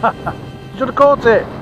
Should have caught it.